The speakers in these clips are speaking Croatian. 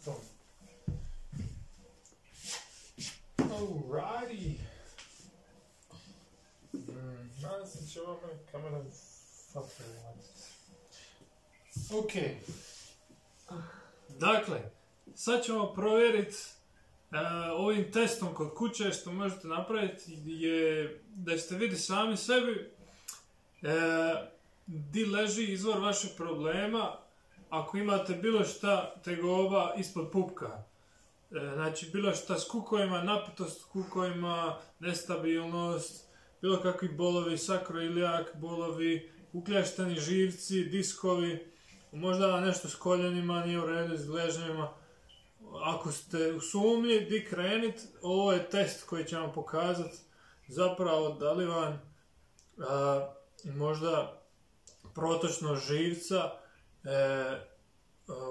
stol. Alrighty. Mm. Ok. Dakle, sad ćemo provjeriti ovim testom kod kuće što možete napraviti je da ćete vidjeti sami sebi e, di leži izvor vašeg problema ako imate bilo šta tegoba ispod pupka. E, znači bilo šta s kukovima, napetost s kukovima, nestabilnost, bilo kakvi bolovi, sakroilijak, bolovi, ukljašteni živci, diskovi, možda nešto s koljenima, nije u redu, s gležnjima. Ako ste u sumnji di krenit, ovo je test koji će vam pokazati zapravo da li vam možda protočno živca e,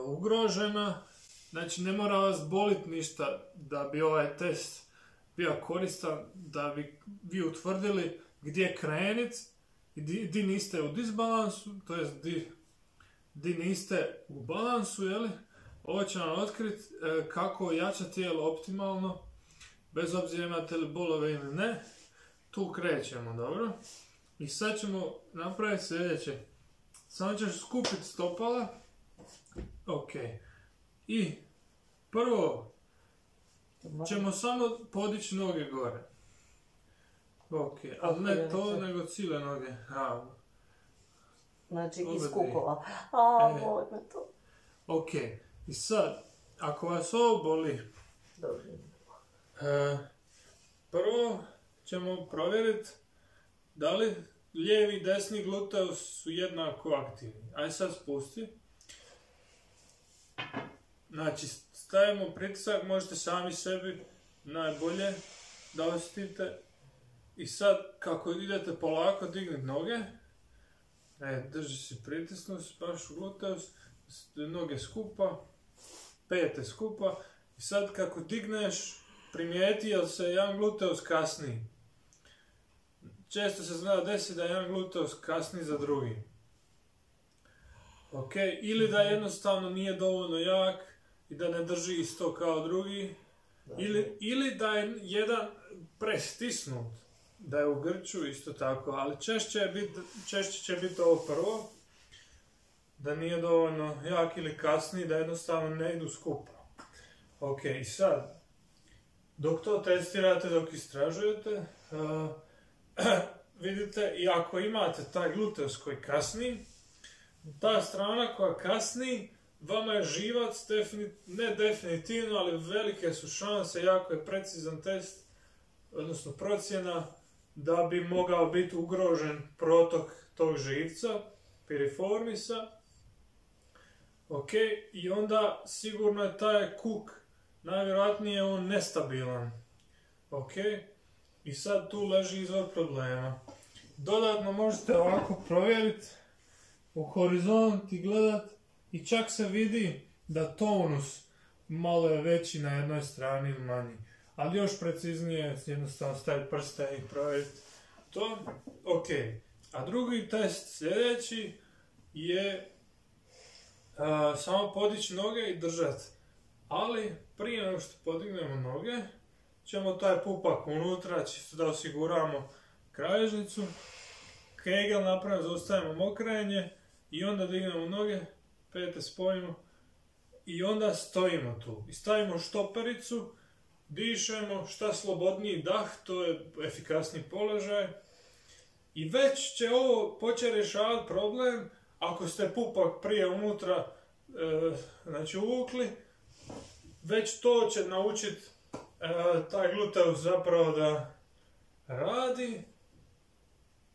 ugrožena. Znači ne mora vas boliti ništa da bi ovaj test bio koristan, da bi vi utvrdili gdje krenit i di, niste u disbalansu, to jest di, di niste u balansu, jeli? Ovo će vam otkriti e, kako jača tijelo optimalno, bez obzira imate li bolove ili ne. Tu krećemo, dobro? I sad ćemo napraviti sljedeće. Samo ćeš skupiti stopala. Ok. I prvo ćemo samo podići noge gore. Ok, ali ne to, nego cijele noge. Znači iz kukova. A, e. to. Ok, i sad, ako vas ovo boli, e, prvo ćemo provjeriti da li lijevi i desni gluteus su jednako aktivni. Aj sad spusti. Znači, stavimo pritisak, možete sami sebi najbolje da osjetite. I sad, kako idete polako digniti noge, e, drži se pritisnu baš u gluteus, noge skupa, pete skupa. I sad kako digneš, primijeti jel se jedan gluteus kasni. Često se zna desi da jedan gluteus kasni za drugi. Ok, ili da jednostavno nije dovoljno jak i da ne drži isto kao drugi. Ili, ili da je jedan prestisnut, da je u grču isto tako, ali češće, bit, češće će biti ovo prvo, da nije dovoljno jak ili kasni, da jednostavno ne idu skupa. Ok, i sad, dok to testirate, dok istražujete, uh, vidite, i ako imate taj gluteus koji kasni, ta strana koja kasni, vama je živac, ne definitivno, ali velike su šanse, jako je precizan test, odnosno procjena, da bi mogao biti ugrožen protok tog živca, piriformisa. Ok, i onda sigurno je taj kuk, najvjerojatnije on nestabilan. Ok, i sad tu leži izvor problema. Dodatno možete ovako provjeriti u horizont i gledat i čak se vidi da tonus malo je veći na jednoj strani ili manji. Ali još preciznije jednostavno staviti prste i provjeriti to. Ok. A drugi test sljedeći je samo podići noge i držati. Ali prije nego što podignemo noge, ćemo taj pupak unutra, čisto da osiguramo kraježnicu. Kegel napravimo, zaustavimo mokrenje i onda dignemo noge, pete spojimo i onda stojimo tu. I stavimo štopericu, dišemo, šta slobodniji dah, to je efikasni položaj. I već će ovo početi rješavati problem ako ste pupak prije unutra e, znači uvukli, već to će naučiti e, taj gluteus zapravo da radi,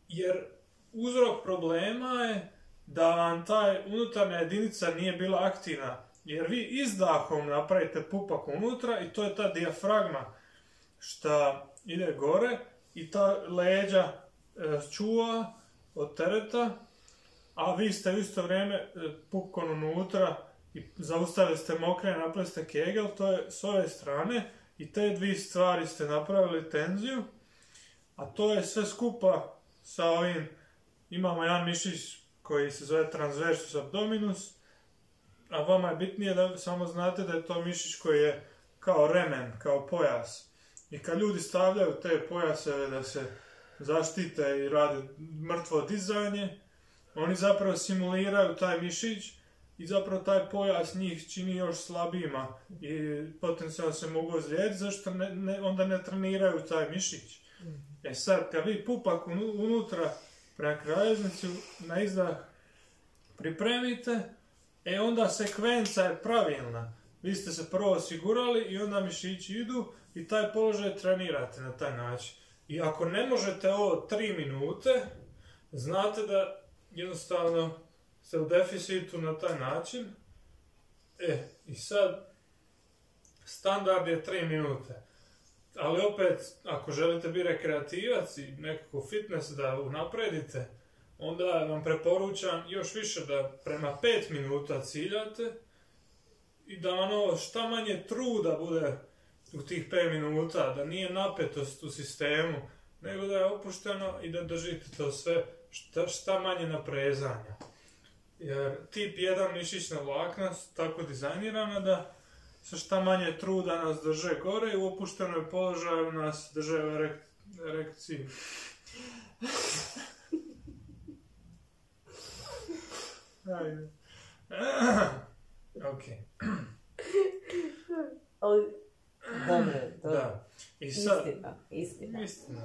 jer uzrok problema je da vam taj unutarnja jedinica nije bila aktivna. Jer vi izdahom napravite pupak unutra i to je ta dijafragma što ide gore i ta leđa e, čuva od tereta, a vi ste u isto vrijeme e, pupkon unutra i zaustavili ste mokre, napravili ste kegel, to je s ove strane i te dvije stvari ste napravili tenziju, a to je sve skupa sa ovim, imamo jedan mišić koji se zove transversus abdominus, a vama je bitnije da samo znate da je to mišić koji je kao remen, kao pojas. I kad ljudi stavljaju te pojaseve da se zaštite i rade mrtvo dizanje, oni zapravo simuliraju taj mišić i zapravo taj pojas njih čini još slabijima i potencijalno se mogu ozlijediti zašto ne, ne, onda ne treniraju taj mišić. E sad, kad vi pupak unu- unutra prema kralježnicu na izdah pripremite, e onda sekvenca je pravilna. Vi ste se prvo osigurali i onda mišići idu i taj položaj trenirate na taj način. I ako ne možete ovo 3 minute, znate da jednostavno ste u deficitu na taj način. E, i sad, standard je 3 minute. Ali opet, ako želite biti rekreativac i nekako fitness da unapredite, onda vam preporučam još više da prema 5 minuta ciljate i da ono šta manje truda bude u tih 5 minuta, da nije napetost u sistemu, nego da je opušteno i da držite to sve šta, šta manje naprezanja. Jer tip 1 mišićna vlakna su tako dizajnirana da sa šta manje truda nas drže gore i u opuštenoj položaju nas drže u erek, erekciji. Ajde. ok, Ali, dobro, da. I sad, Istina, istina. Istina.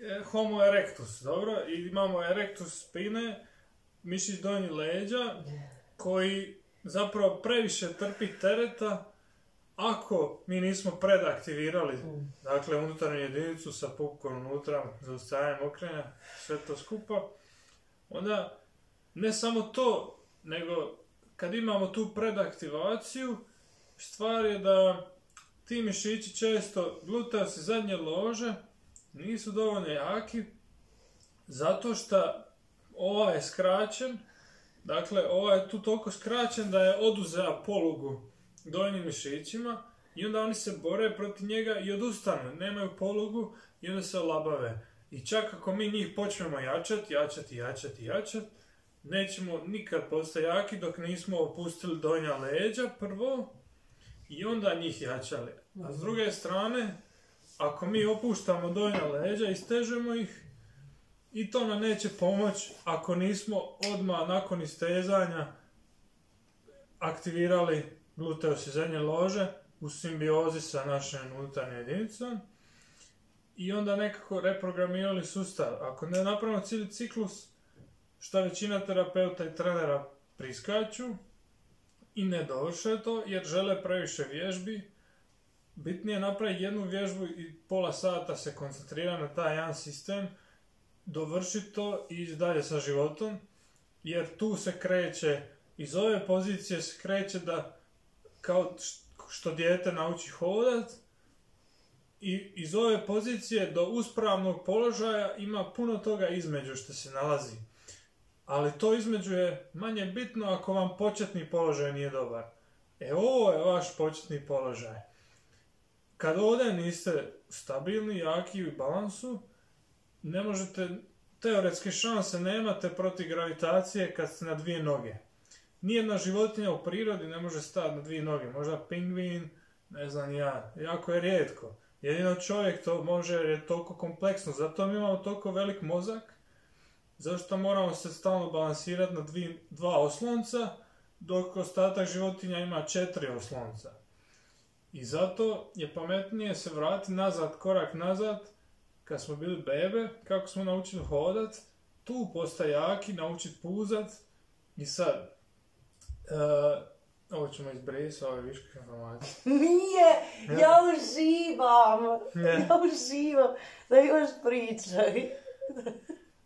E, Homo erectus, dobro? I imamo erectus spine, mišić donji leđa, koji zapravo previše trpi tereta ako mi nismo predaktivirali, Mm. dakle, unutarnju jedinicu sa pupkom unutra, zaustavljanjem okrenja, sve to skupa, onda ne samo to, nego kad imamo tu predaktivaciju, stvar je da ti mišići često, gluteus i zadnje lože, nisu dovoljno jaki, zato što ovaj je skraćen, dakle ovaj je tu toliko skraćen da je oduzeo polugu donjim mišićima i onda oni se bore protiv njega i odustanu, nemaju polugu i onda se olabave. I čak ako mi njih počnemo jačati, jačati, jačati, jačati, nećemo nikad postati jaki dok nismo opustili donja leđa prvo i onda njih jačali. A s druge strane, ako mi opuštamo donja leđa i stežemo ih, i to nam neće pomoći ako nismo odmah nakon istezanja aktivirali gluteus i zadnje lože u simbiozi sa našom unutarnjom jedinicom i onda nekako reprogramirali sustav. Ako ne napravimo cijeli ciklus, šta većina terapeuta i trenera priskaču i ne dovrše to jer žele previše vježbi, bitnije je napraviti jednu vježbu i pola sata se koncentrira na taj jedan sistem, dovršiti to i dalje sa životom, jer tu se kreće, iz ove pozicije se kreće da kao što dijete nauči hodat, i iz ove pozicije do uspravnog položaja ima puno toga između što se nalazi. Ali to između je manje bitno ako vam početni položaj nije dobar. E ovo je vaš početni položaj. Kad ovdje niste stabilni, jaki i u balansu, ne možete, teoretske šanse nemate protiv gravitacije kad ste na dvije noge. Nijedna životinja u prirodi ne može stati na dvije noge. Možda pingvin, ne znam ja, jako je rijetko. Jedino čovjek to može jer je toliko kompleksno. Zato mi imamo toliko velik mozak, zašto moramo se stalno balansirati na dvi, dva oslonca, dok ostatak životinja ima četiri oslonca. I zato je pametnije se vratiti nazad, korak nazad, kad smo bili bebe, kako smo naučili hodat, tu postaje jaki, naučiti puzat i sad, e, ovo ćemo izbrisati, ove viške informacije. Nije, ja uživam. Ne. Ja uživam. Da još pričaj.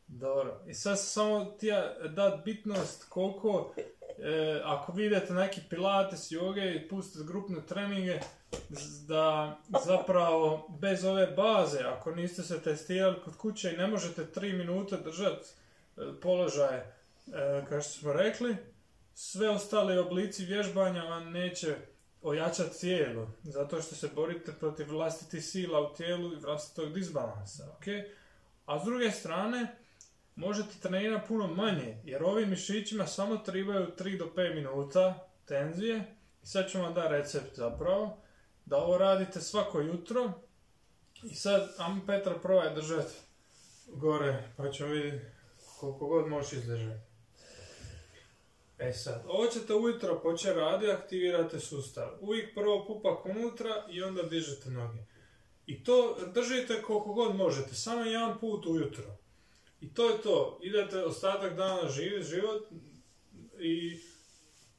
Dobro, i sad samo ti ja dat bitnost koliko, e, ako vi idete neki pilates, joge i pustite grupne treninge, da zapravo bez ove baze, ako niste se testirali kod kuće i ne možete 3 minute držati položaje, e, kao što smo rekli, sve ostale oblici vježbanja vam neće ojačati tijelo, zato što se borite protiv vlastitih sila u tijelu i vlastitog disbalansa, ok? A s druge strane, možete trenirati puno manje, jer ovim mišićima samo trebaju 3 do 5 minuta tenzije. I sad ću vam da recept zapravo, da ovo radite svako jutro. I sad, am Petra probaj držati gore, pa ćemo vidjeti koliko god možeš izdržati. E sad, ovo ćete ujutro početi radi, aktivirate sustav. Uvijek prvo pupak unutra i onda dižete noge. I to držite koliko god možete, samo jedan put ujutro. I to je to. Idete ostatak dana živjeti život i,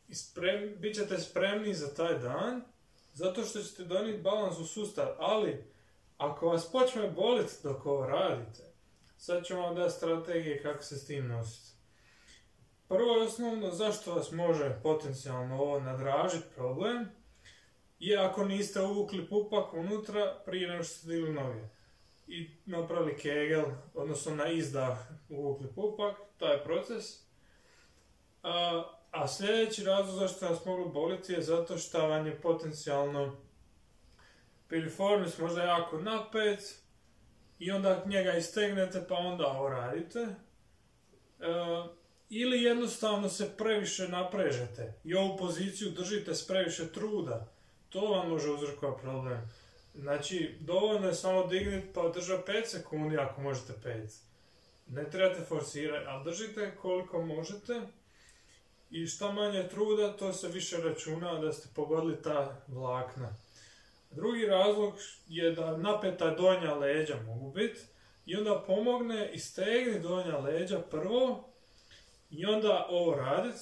i sprem, bit ćete spremni za taj dan, zato što ćete donijeti balans u sustav. Ali, ako vas počne boliti dok ovo radite, sad ću vam dati strategije kako se s tim nositi. Prvo i osnovno, zašto vas može potencijalno ovo nadražiti problem, je ako niste uvukli pupak unutra prije nego što ste digli noge. I napravili kegel, odnosno na izdah uvukli pupak, taj proces. A, a sljedeći razlog zašto vas moglo boliti je zato što vam je potencijalno piriformis možda jako napet i onda njega istegnete pa onda ovo radite. E, ili jednostavno se previše naprežete i ovu poziciju držite s previše truda. To vam može uzrokovati problem. Znači, dovoljno je samo digniti pa držati 5 sekundi ako možete 5. Ne trebate forsirati, ali držite koliko možete. I što manje truda, to se više računa da ste pogodili ta vlakna. Drugi razlog je da napeta donja leđa mogu biti. I onda pomogne i stegni donja leđa prvo. I onda ovo raditi.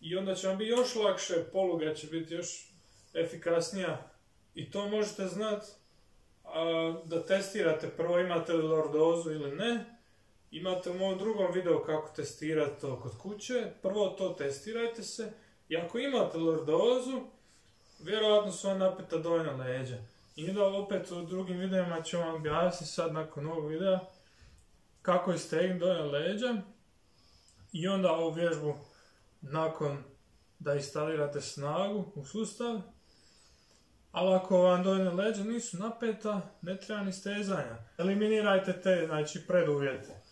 I onda će vam biti još lakše, poluga će biti još efikasnija i to možete znati da testirate prvo imate li lordozu ili ne. Imate u mom drugom videu kako testirati to kod kuće. Prvo to testirajte se i ako imate lordozu, vjerojatno su vam napeta donja leđa. I onda opet u drugim videima ću vam objasniti sad nakon ovog videa kako istegnuti donja leđa i onda ovu vježbu nakon da instalirate snagu u sustav ali ako vam donja leđa nisu napeta, ne treba ni stezanja. Eliminirajte te, znači, preduvjete.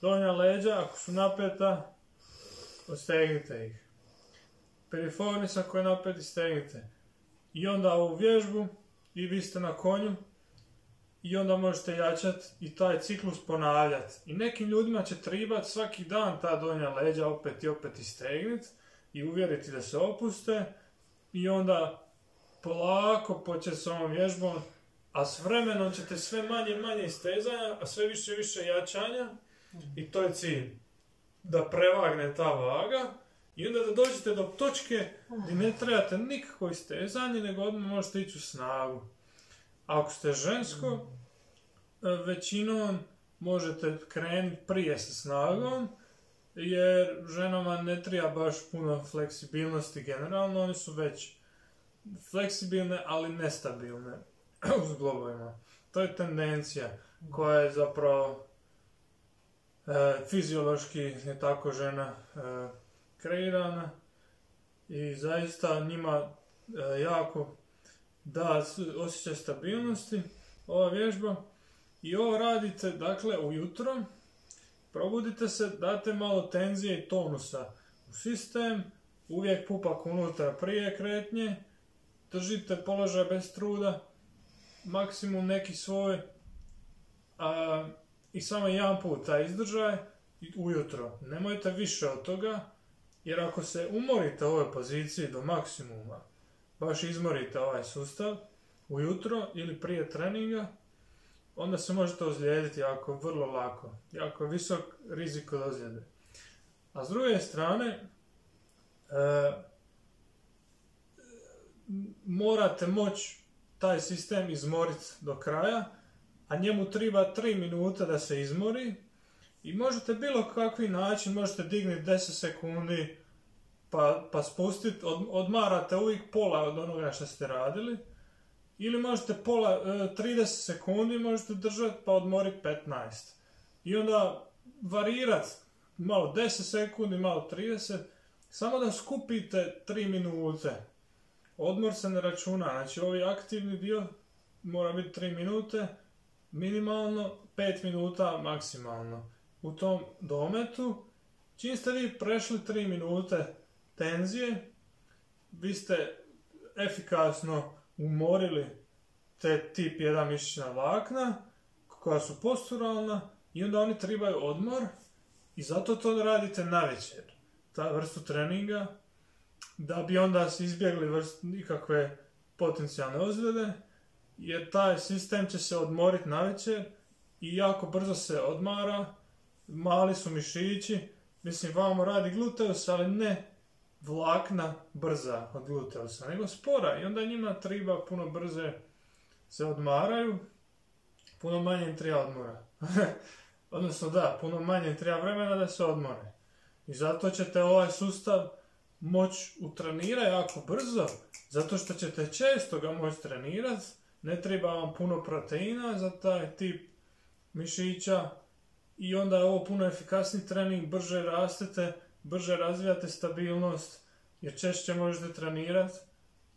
Donja leđa, ako su napeta, ostegnite ih. Perifornis ako je napet, stegnite. I onda ovu vježbu, i vi ste na konju, i onda možete jačati i taj ciklus ponavljati. I nekim ljudima će tribati svaki dan ta donja leđa opet i opet istegniti i uvjeriti da se opuste i onda polako početi s ovom vježbom, a s vremenom ćete sve manje manje istezanja, a sve više više jačanja i to je cilj. Da prevagne ta vaga i onda da dođete do točke gdje ne trebate nikakvo istezanje, nego odmah možete ići u snagu. Ako ste žensko, većinom možete krenuti prije sa snagom, jer ženama ne treba baš puno fleksibilnosti generalno, oni su već fleksibilne, ali nestabilne u zglobovima. To je tendencija koja je zapravo e, fiziološki je tako žena e, kreirana i zaista njima e, jako da osjećaj stabilnosti ova vježba i ovo radite dakle ujutro probudite se, date malo tenzije i tonusa u sistem, uvijek pupak unutra prije kretnje držite položaj bez truda, maksimum neki svoj a, i samo jedan put taj izdržaj ujutro. Nemojte više od toga, jer ako se umorite u ovoj poziciji do maksimuma, baš izmorite ovaj sustav ujutro ili prije treninga, onda se možete ozlijediti jako vrlo lako, jako visok rizik od ozljede. A s druge strane, e, morate moći taj sistem izmoriti do kraja, a njemu treba 3 minute da se izmori i možete bilo kakvi način, možete dignuti 10 sekundi pa, pa spustiti, od, odmarate uvijek pola od onoga što ste radili, ili možete pola, 30 e, sekundi možete držati pa odmoriti 15. I onda varirati malo 10 sekundi, malo 30, samo da skupite 3 minute Odmor se ne računa, znači ovaj aktivni dio mora biti 3 minute, minimalno 5 minuta maksimalno. U tom dometu, čim ste vi prešli 3 minute tenzije, vi ste efikasno umorili te tip 1 mišićna vlakna koja su posturalna i onda oni trebaju odmor i zato to radite na večer. Ta vrstu treninga da bi onda se izbjegli vrst, nikakve potencijalne ozljede jer taj sistem će se odmoriti na večer i jako brzo se odmara, mali su mišići, mislim vamo radi gluteus, ali ne vlakna brza od gluteusa, nego spora i onda njima treba puno brže se odmaraju, puno manje im treba odmora. Odnosno da, puno manje im treba vremena da se odmore. I zato ćete ovaj sustav moći utrenirati jako brzo, zato što ćete često ga moći trenirati, ne treba vam puno proteina za taj tip mišića i onda je ovo puno efikasniji trening, brže rastete, brže razvijate stabilnost, jer češće možete trenirati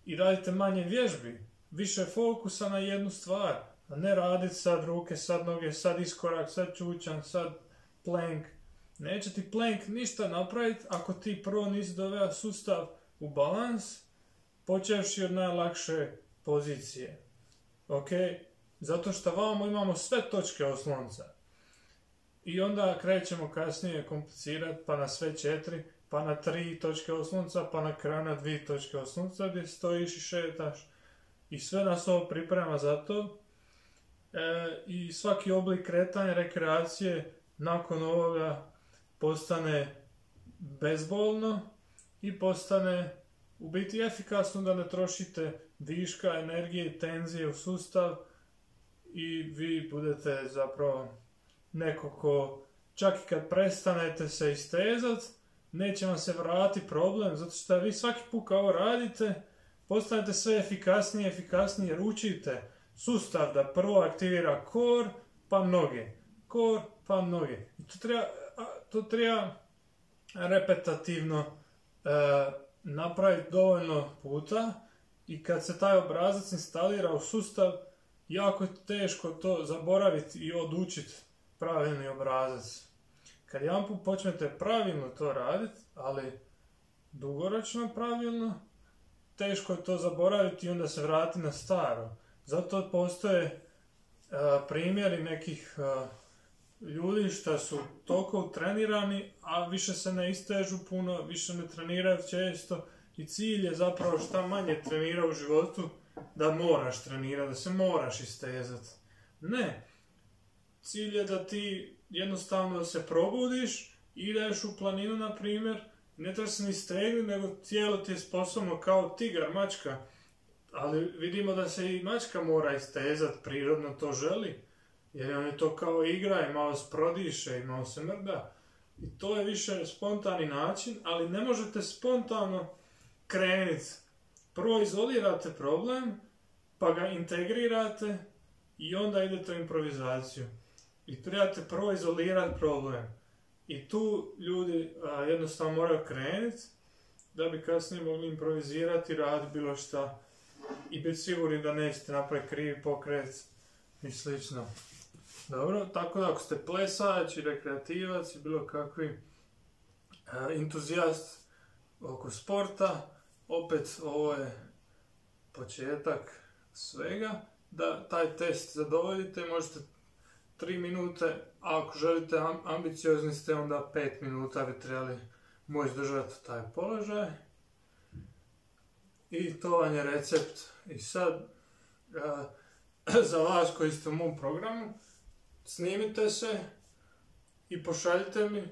i radite manje vježbi, više fokusa na jednu stvar, a ne raditi sad ruke, sad noge, sad iskorak, sad čučan, sad plank. Neće ti plank ništa napraviti ako ti prvo nisi doveo sustav u balans, počevši od najlakše pozicije. Ok? Zato što vamo imamo sve točke oslonca. I onda krećemo kasnije komplicirati pa na sve četiri, pa na tri točke oslonca, pa na kraju na dvije točke oslonca gdje stojiš i šetaš. I sve nas ovo priprema za to. E, I svaki oblik kretanja, rekreacije nakon ovoga postane bezbolno i postane u biti efikasno da ne trošite viška energije i tenzije u sustav i vi budete zapravo neko ko čak i kad prestanete se istezat, neće vam se vratiti problem, zato što vi svaki put kao radite, postanete sve efikasnije, efikasnije, jer učite sustav da prvo aktivira kor, pa noge. Kor, pa noge. I to treba, to treba repetativno e, napraviti dovoljno puta i kad se taj obrazac instalira u sustav, jako je teško to zaboraviti i odučiti pravilni obrazac. Kad jedan put počnete pravilno to raditi, ali dugoročno pravilno, teško je to zaboraviti i onda se vrati na staro. Zato postoje primjeri nekih ljudi što su toliko trenirani, a više se ne istežu puno, više ne treniraju često i cilj je zapravo šta manje trenira u životu, da moraš trenirati, da se moraš istezat. Ne. Cilj je da ti jednostavno se probudiš, ideš u planinu, na primjer, ne treba se ni stegli, nego tijelo ti je sposobno kao tigar, mačka. Ali vidimo da se i mačka mora istezat, prirodno to želi. Jer on je to kao igra i malo sprodiše i malo se mrda. I to je više spontani način, ali ne možete spontano krenuti. Prvo izolirate problem, pa ga integrirate i onda idete u improvizaciju. I trebate prvo izolirati problem. I tu ljudi a, jednostavno moraju krenuti da bi kasnije mogli improvizirati, raditi bilo šta i biti sigurni da nećete napraviti krivi pokret i slično. Dobro, tako da ako ste plesač i rekreativac i bilo kakvi a, entuzijast oko sporta, opet ovo je početak svega, da taj test zadovoljite, možete 3 minute, a ako želite ambiciozni ste, onda 5 minuta bi trebali moći držati taj položaj. I to vam je recept. I sad, za vas koji ste u mom programu, snimite se i pošaljite mi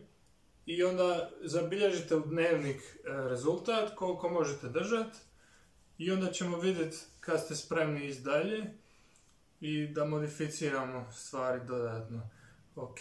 i onda zabilježite u dnevnik e, rezultat koliko možete držati i onda ćemo vidjeti kad ste spremni iz dalje i da modificiramo stvari dodatno. Ok.